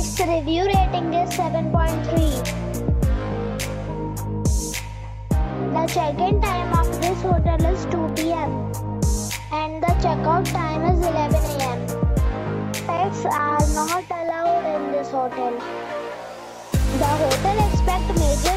Its review rating is 7.3. The check-in time of this hotel is 2 p.m. and the checkout time is 11 a.m. Pets are not allowed in this hotel. The hotel expects major